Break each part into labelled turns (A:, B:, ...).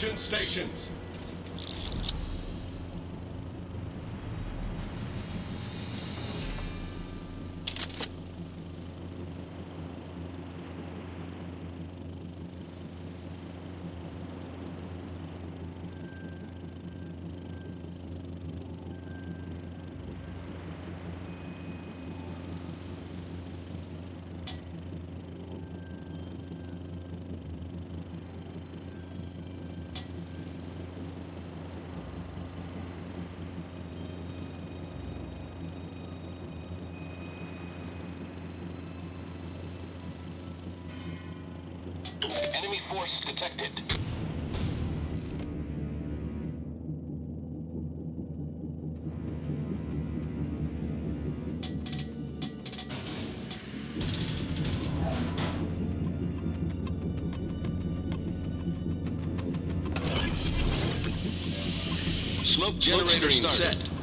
A: Action stations.
B: Enemy force detected.
C: Smoke generator started.
B: set.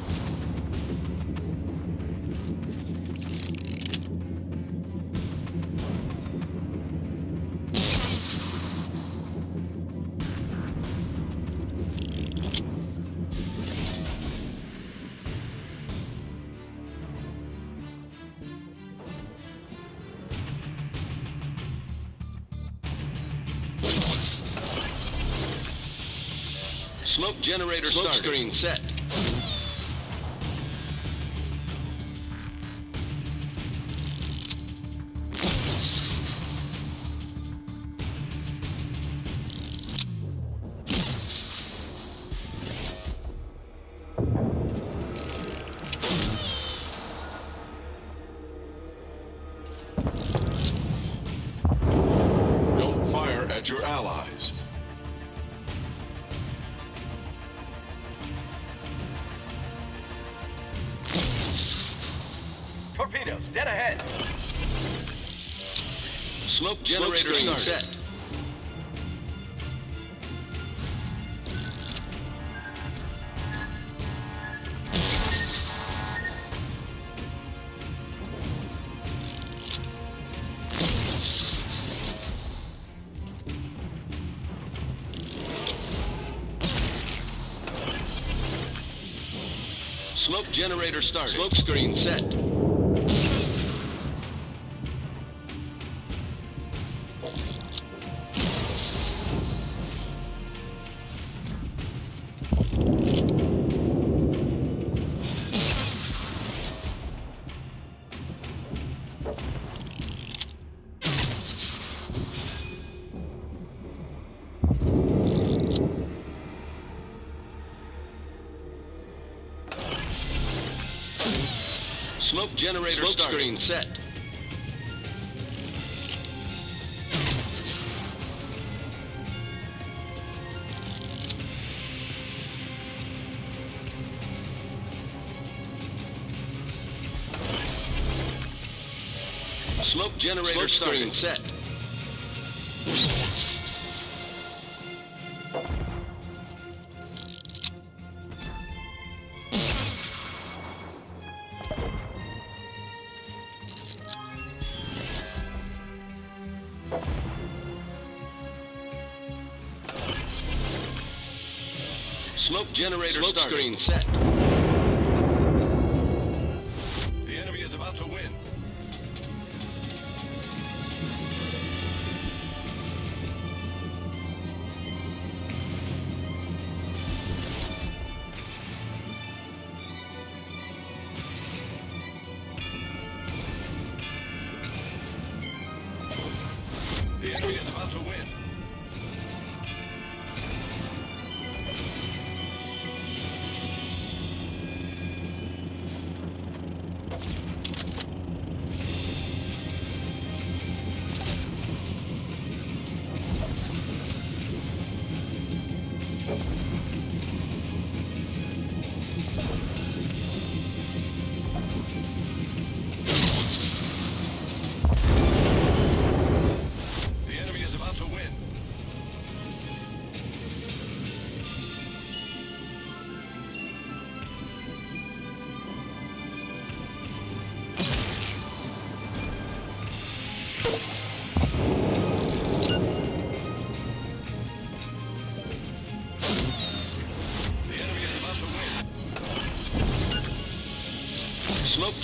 C: Smoke generator
B: Smoke
C: started.
B: screen set.
D: Torpedoes, dead ahead.
C: Smoke generator
B: screen
C: started.
B: set.
C: Smoke generator started.
B: Smoke screen set.
C: Smoke generator
B: Smoke
C: started.
B: screen set.
C: Smoke generator
B: Smoke
C: started.
B: screen set.
C: Smoke generator
B: Smoke
C: started.
B: screen set.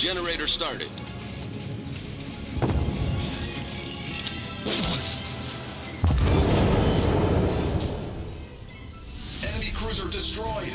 C: Generator started.
B: Enemy cruiser destroyed.